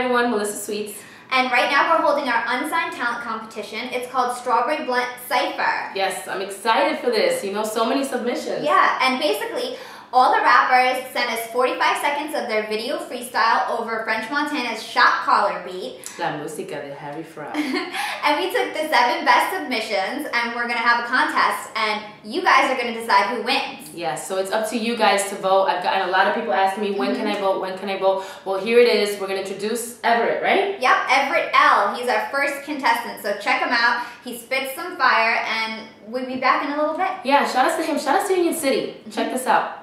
everyone, Melissa Sweets. And right now we're holding our unsigned talent competition. It's called Strawberry Blunt Cipher. Yes, I'm excited for this. You know, so many submissions. Yeah, and basically, all the rappers sent us 45 seconds of their video freestyle over French Montana's shot caller beat. La música de Harry Fraud. and we took the seven best submissions and we're gonna have a contest and you guys are gonna decide who wins. Yes, so it's up to you guys to vote. I've gotten a lot of people asking me, when mm -hmm. can I vote, when can I vote? Well, here it is. We're gonna introduce Everett, right? Yep, Everett L. He's our first contestant, so check him out. He spits some fire and we'll be back in a little bit. Yeah, shout out to him. Shout out to Union City. Check this out.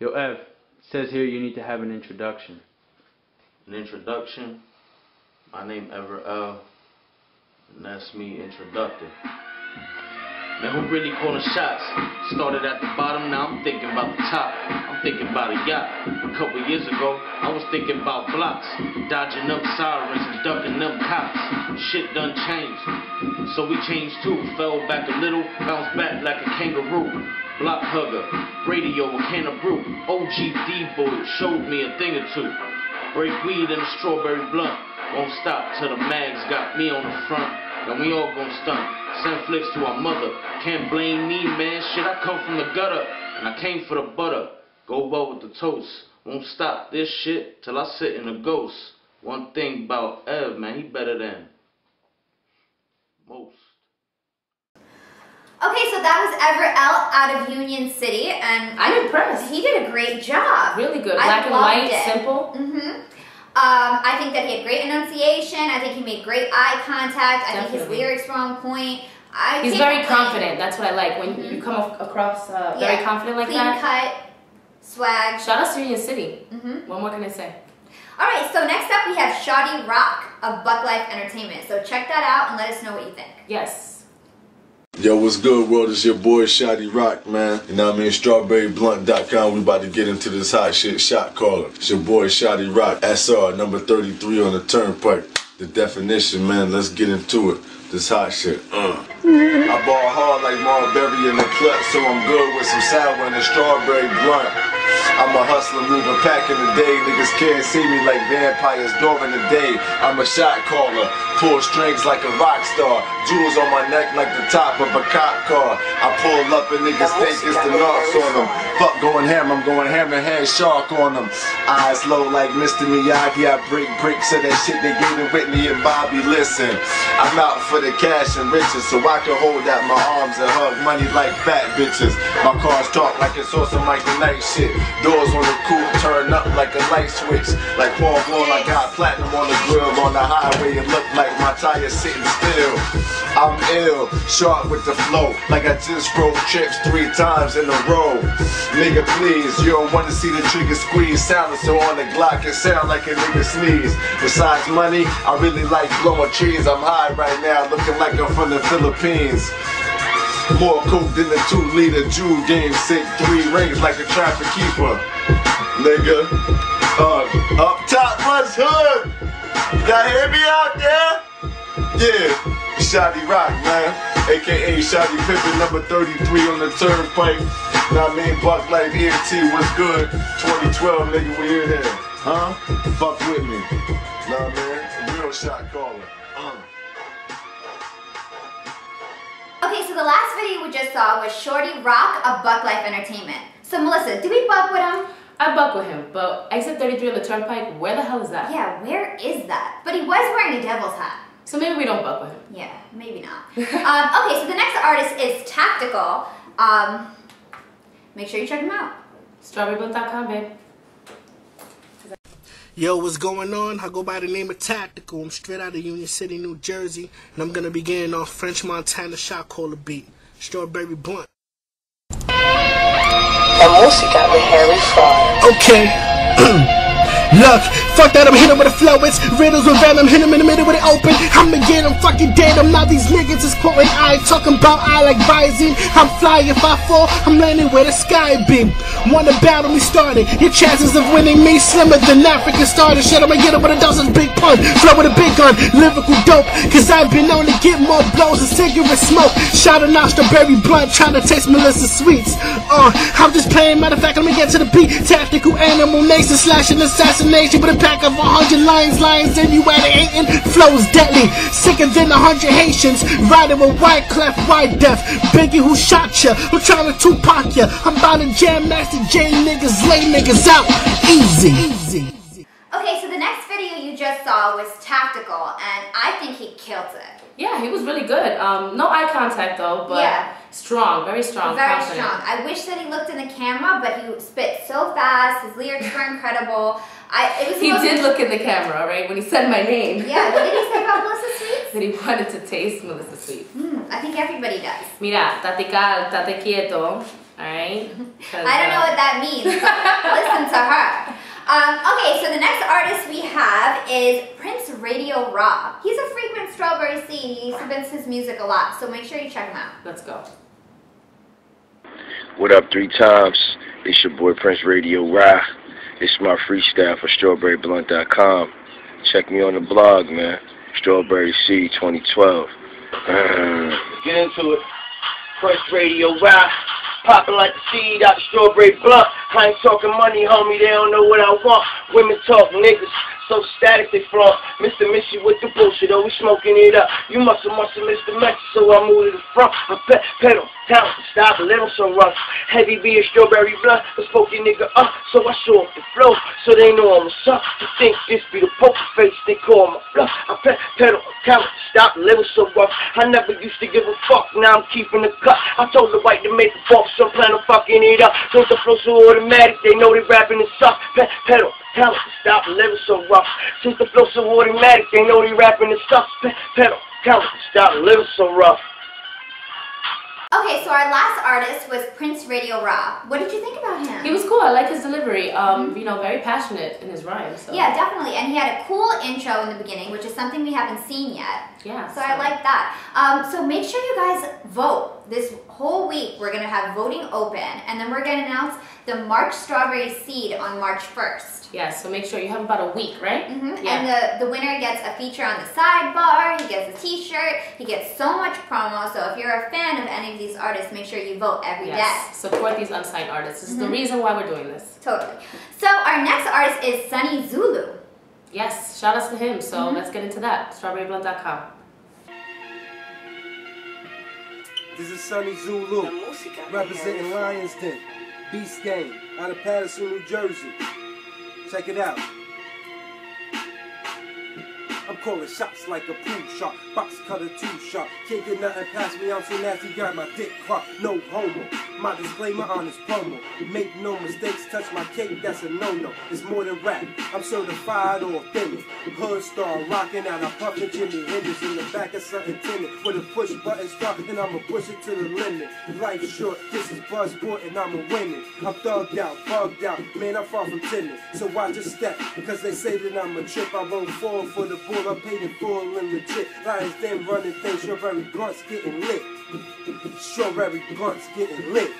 Yo, Ev, says here you need to have an introduction. An introduction? My name Ever L, and that's me introducing. Man, who really calling shots? Started at the bottom, now I'm thinking about the top. I'm thinking about a yacht. A couple years ago, I was thinking about blocks. Dodging up sirens and ducking them cops. Shit done changed. So we changed too. Fell back a little, bounced back like a kangaroo block hugger, radio, a can of brew. OG D-boy showed me a thing or two. Break weed in a strawberry blunt. Won't stop till the mags got me on the front. And we all gon' stunt. Send flicks to our mother. Can't blame me, man. Shit, I come from the gutter. And I came for the butter. Go well with the toast. Won't stop this shit till I sit in a ghost. One thing about Ev, man, he better than most. Okay, so that was Everett L out of Union City, and I'm impressed. He did a great job. Really good, black and white, it. simple. Mm-hmm. Um, I think that he had great enunciation. I think he made great eye contact. Definitely. I think his lyrics were on point. I He's very confident. That's what I like when mm-hmm. you come across uh, very yeah. confident like Clean that. Clean cut, swag. Shout out to Union City. Mm-hmm. What more can I say? All right, so next up we have Shotty Roc of Buck Life Entertainment. So check that out and let us know what you think. Yes. Yo, what's good, world? It's your boy Shotty Roc, man. You know what I mean? StrawberryBlunt.com. We about to get into this hot shit shot caller. It's your boy Shotty Roc, SR, number 33 on the turnpike. The definition, man. Let's get into it. This hot shit. Uh. I ball hard like Marbury in the clutch, so I'm good with some sour and a strawberry blunt. I'm a hustler, moving pack in the day. Niggas can't see me like vampires during the day. I'm a shot caller, pull strings like a rock star. Jewels on my neck like the top of a cop car. I pull up and niggas think it's the knocks on them. Fuck going ham, I'm going hammerhead shark on them. Eyes low like Mr. Miyagi. I break bricks of that shit they gave to Whitney and Bobby. Listen, I'm out for the cash and riches, so I can hold out my arms and hug money like fat bitches. My cars talk like it's on some Michael Knight shit. Doors on the coupe turn up like a light switch. Like Paul Wall, I got platinum on the grill. On the highway, it look like my tire sitting still. I'm ill, sharp with the flow. Like I just rolled trips three times in a row. Nigga, please, you don't wanna see the trigger squeeze. Silencer on the Glock, it sound like a nigga sneeze. Besides money, I really like blowing trees. I'm high right now, looking like I'm from the Philippines. More coke than a two liter Jew game. Sick three rings like a traffic keeper. Nigga. Uh, up top, what's hood? Y'all hear me out there? Yeah. Shotty Roc, man. AKA Shotty Pippin, number 33 on the turnpike. Now I mean, Buck Life ENT, what's good? 2012, nigga, we here there. Huh? Fuck with me. Nah, man. Real shot caller. Last video we just saw was Shotty Roc of Buck Life Entertainment. So Melissa, do we buck with him? I buck with him, but exit 33 on the turnpike, where the hell is that? Yeah, where is that? But he was wearing a devil's hat. So maybe we don't buck with him. Yeah, maybe not. um, okay, so the next artist is Taktikal. Um, make sure you check him out. StrawberryBlunt.com, babe. Yo, what's going on? I go by the name of Taktikal. I'm straight out of Union City, New Jersey, and I'm gonna be getting off French Montana shot caller beat, Strawberry Blunt. La música de Harry Fraud. Okay. Look, fuck that, I'm hitting with the flow. It's riddles with venom, hit him in the middle with it open. I'ma get him fucking dead. I'm not these niggas is quoting. I talking about I like rising. I'm fly if I fall, I'm landing where the sky be. Wanna battle me started. Your chances of winning me slimmer than African starter. Shit, I'ma get him with a dozen big pun. Flow with a big gun, lyrical dope. Cause I've been known to get more blows than cigarette smoke. Shot a berry blunt, trying to taste Melissa sweets. Uh, I'm just playing, matter of fact, let me get to the beat. Taktikal animal nation, slashing assassination with a pack of hundred lions, lions, and you at hating. Flows deadly, sicker than hundred Haitians. Riding with white clef, white death. Biggie who shot ya, who trying to Tupac ya. I'm about to jam Master Jay niggas, lay niggas out. Easy. Easy. Okay, so the next video you just saw was Taktikal, and I think he killed it. Yeah, he was really good. Um, no eye contact though, but Yeah. strong, very strong, Very confident. strong. I wish that he looked in the camera, but he spit so fast. His lyrics were incredible. I it was He most- did look in the camera, right, when he said my name. Yeah, what did he say about Melissa Sweets? that he wanted to taste Melissa Sweet. Hmm, I think everybody does. Mira, tate cal, tate quieto, alright? I don't know what that means. but listen to her. Um, okay, so the next artist we have is Prince Radio Ra. He's a frequent Strawberry Seed. He submits his music a lot, so make sure you check him out. Let's go. What up, three times? It's your boy Prince Radio Ra. It's my freestyle for StrawberryBlunt.com. Check me on the blog, man. Strawberry Seed 2012. Uh, Get into it. Prince Radio Rap. Popping like the seed out the strawberry blunt. I ain't talking money, homie. They don't know what I want. Women talk, niggas. So static they flaunt. Mr. Missy with the bullshit, oh, always smoking it up. You must have must have the so I moved to the front. I pe- pedal, down, stop, a little so rough. Heavy be a strawberry blunt, let's poke your nigga up. So I show up the flow, so they know I'm what's up. You think this be the poker face, they call my bluff. I pe- pedal, count, stop, a little so rough. I never used to give a fuck, now I'm keeping the cut. I told the white to make a box, so I'm planning on fucking it up. Since the flow so automatic, they know they rapping it suck. Pe- pedal, count, stop, a little so rough. Since the flow so automatic, they know they rapping it sucks. Pe- pedal, count, stop, a little so rough. Okay, so our last artist was Prince Radio Ra. What did you think about him? He was cool. I like his delivery. Um, you know, very passionate in his rhymes. So. Yeah, definitely. And he had a cool intro in the beginning, which is something we haven't seen yet. Yeah. So I like that. Um, so make sure you guys vote. This whole week we're gonna have voting open, and then we're gonna announce the March Strawberry Seed on March 1st. Yeah. So make sure you have about a week, right? hmm Yeah. And the, the winner gets a feature on the sidebar, he gets a t-shirt, he gets so much promo. So if you're a fan of any of these artists, make sure you vote every day. yes. Support these unsigned artists. This is Mm-hmm. the reason why we're doing this. Totally. So our next artist is Sunny Tzulu. Yes. Shout outs to him. So Mm-hmm. let's get into that. StrawberryBlunt.com. This is Sunny Tzulu, representing Lions Den, Beast Gang, out of Paterson, New Jersey. Check it out. I'm calling shots like a pool shot, box cutter two shot. Can't get nothing past me, I'm so nasty, got my dick caught. No homo, my disclaimer on this promo. Make no mistakes, touch my cake, that's a no-no. It's more than rap, I'm certified or authentic. Hood star, rocking out, I'm puffing Jimi Hendrix in the back of something tinted. With a push button start, and I'ma push it to the limit. Life short, this is Buzzport, and I'ma win it. I'm thugged out, bugged out, man, I'm far from timid. So watch your step, because they say that I'm a trip. I won't fall for the bull, I'm paid in full and legit. Lions then running things, strawberry blunts getting lit. Strawberry blunts getting lit.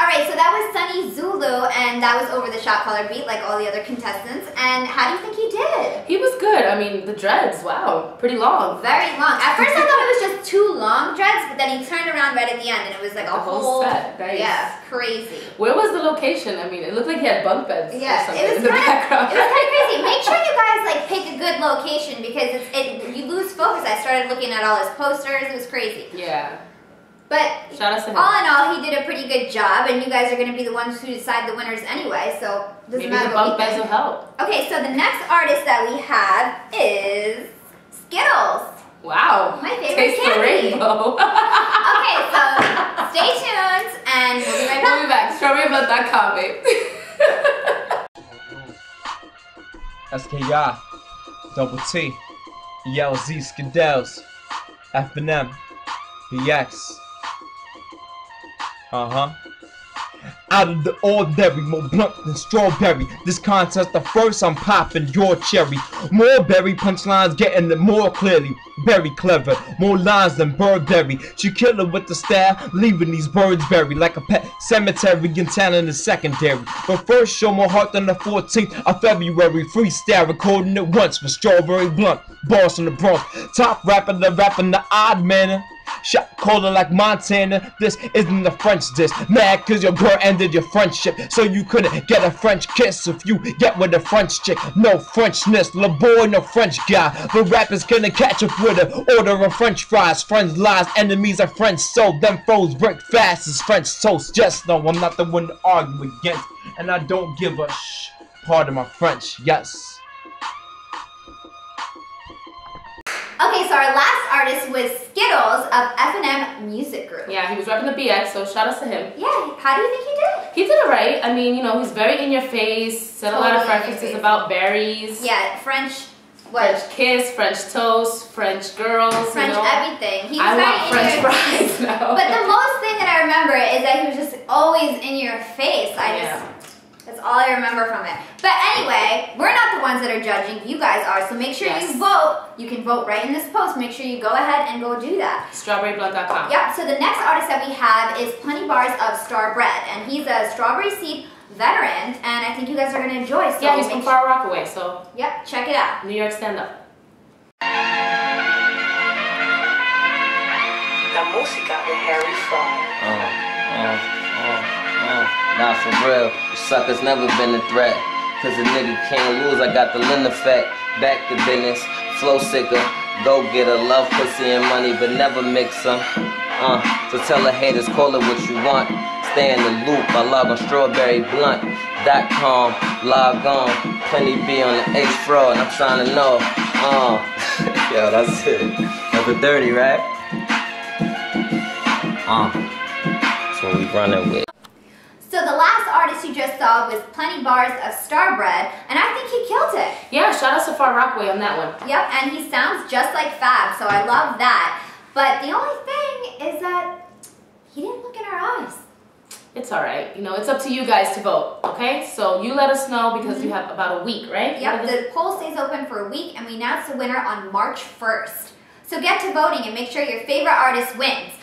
All right, so that was Sunny Tzulu, and that was over the shot caller beat, like all the other contestants. And how do you think did? He was good. I mean, the dreads. Wow, pretty long. Very long. At first, I thought it was just two long dreads, but then he turned around right at the end, and it was like a whole whole set, nice. Yeah, crazy. Where was the location? I mean, it looked like he had bunk beds Yeah, or something it was in the kind of background. it was kind of crazy. Make sure you guys like pick a good location because it's it you lose focus. I started looking at all his posters. It was crazy. yeah. But Shout out to him. all in all, he did a pretty good job, and you guys are going to be the ones who decide the winners anyway. So doesn't Maybe matter the what bunk beds will help. Okay, so the next artist that we have is Skittlelz. Wow. My favorite Taste candy. rainbow. Okay, so stay tuned, and we'll be right we'll be back. back. StrawberryBlunt.com, babe. SKI, Double T, ELZ Skittlelz, FNM, BX. Uh huh. Out of the ordinary, more blunt than strawberry. This contest, the first I'm popping your cherry. More berry punchlines, getting it more clearly. Very clever, more lines than Burberry. She kill her with the style, leaving these birds buried like a pet cemetery in town in the secondary. But first, show more heart than the 14th of February. Freestyle recording it once for Strawberry Blunt, boss in the Bronx. Top rapper, the rapping the odd manner. Shot calling like Montana. This isn't the French diss. Mad cause your girl ended your friendship. So you couldn't get a French kiss if you get with a French chick. No Frenchness. La boy, no French guy. The rappers gonna catch up with her. Order of French fries. Friends lies, enemies are French so Them foes break fast as French toast. Just know I'm not the one to argue against. And I don't give a shh. Pardon my French, yes. So our last artist was Skittlelz of F&M Music Group. Yeah, he was repping the BX, so shout out to him. Yeah, how do you think he did? He did it right. I mean, you know, he's very in your face, said a lot of Totally references about berries. Yeah, French, what? French kiss, French toast, French girls, French you know. everything. He was I want French your- fries now. But the most thing that I remember is that he was just always in your face. I Yeah. just, that's all I remember from it. But anyway, we're not the ones that are judging. You guys are. So make sure Yes. you vote. You can vote right in this post. Make sure you go ahead and go do that. Strawberryblunt.com. Yep, so the next artist that we have is Plenty Barz of Star Bread, and he's a strawberry seed veteran, and I think you guys are gonna enjoy. So Yeah, he's from Far Rockaway, so Yep, check it out. New York stand up. La música de Harry Fraud. Uh, uh, uh, uh. Nah, for real, you suckers never been a threat. Cause a nigga can't lose, I got the Lynn effect. Back to business, flow sicker. Go get a love, pussy, and money, but never mix them. Uh, so tell the haters, call it what you want. Stay in the loop, I log on strawberryblunt.com. Log on, plenty B on the H fraud, I'm signing off. Uh, yo, that's it. Number 30, right? Uh, that's what we running with. So the last artist you just saw was Plenty Barz of Star Bread, and I think he killed it. Yeah, shout out to Far Rockaway on that one. Yep, and he sounds just like Fab, so I love that. But the only thing is that he didn't look in our eyes. It's all right. You know, it's up to you guys to vote. Okay, so you let us know because you mm-hmm. have about a week, right? Yep, the poll stays open for a week, and we announce the winner on March 1st. So get to voting and make sure your favorite artist wins.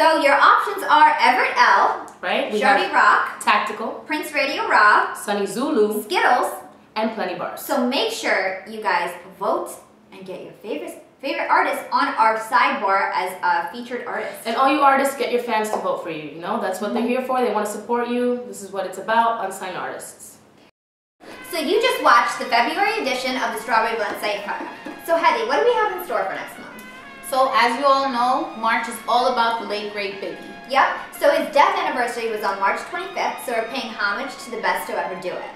So your options are Everett L, right. We Rock, Taktikal, Prince Radio Ra, Sunny Tzulu, Skittlelz, and Plenty Barz. So make sure you guys vote and get your favorite favorite artist on our sidebar as a featured artist. And all you artists, get your fans to vote for you. You know, that's what they're here for. They want to support you. This is what it's about. Unsigned artists. So you just watched the February edition of the Strawberry Blunt Cipher. So Heidi, what do we have in store for next? So as you all know, March is all about the late great Biggie. Yep. So his death anniversary was on March 25th, so we're paying homage to the best to ever do it.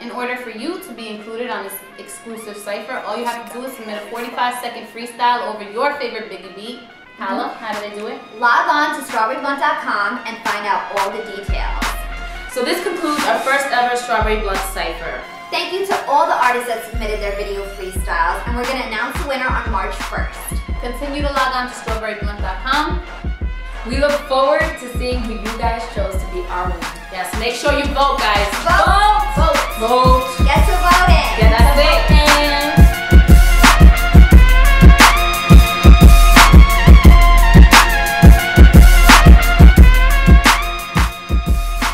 In order for you to be included on this exclusive cipher, all you have to do is submit a 45 second freestyle over your favorite Biggie beat. Hala, mm-hmm. how do they do it? Log on to strawberryblunt.com and find out all the details. So this concludes our first ever Strawberry Blunt Cipher. Thank you to all the artists that submitted their video freestyles, and we're going to announce the winner on March 1st. Continue to log on to strawberryblunt.com. We look forward to seeing who you guys chose to be our winner. Yes, make sure you vote, guys. Vote! Vote! Vote! vote. Get to voting!